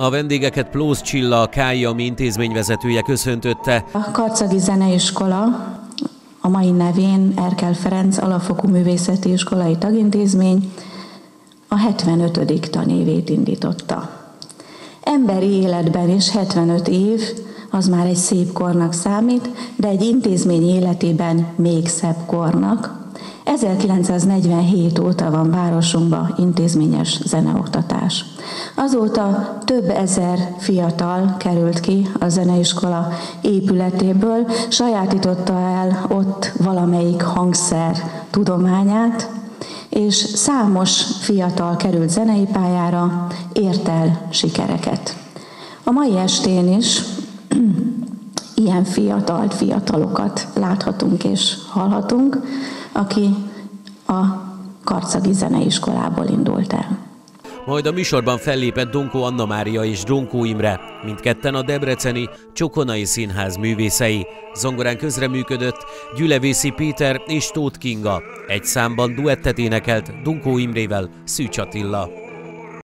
A vendégeket Plósz Csilla, KIAM intézményvezetője köszöntötte. A Karcagi Zeneiskola a mai nevén Erkel Ferenc Alapfokú Művészeti Iskolai Tagintézmény a 75. tanévét indította. Emberi életben is 75 év, az már egy szép kornak számít, de egy intézmény életében még szebb kornak. 1947 óta van városunkban intézményes zeneoktatás. Azóta több ezer fiatal került ki a zeneiskola épületéből, sajátította el ott valamelyik hangszer tudományát, és számos fiatal került zenei pályára, ért el sikereket. A mai estén is ilyen fiatal fiatalokat láthatunk és hallhatunk, aki a Karcagi Zeneiskolából indult el. Majd a műsorban fellépett Donkó Anna Mária és Donkó Imre, mindketten a Debreceni Csokonai Színház művészei. Zongorán közreműködött Gyülevészi Péter és Tóth Kinga. Egy számban duettet énekelt Donkó Imrével Szűcs Attila.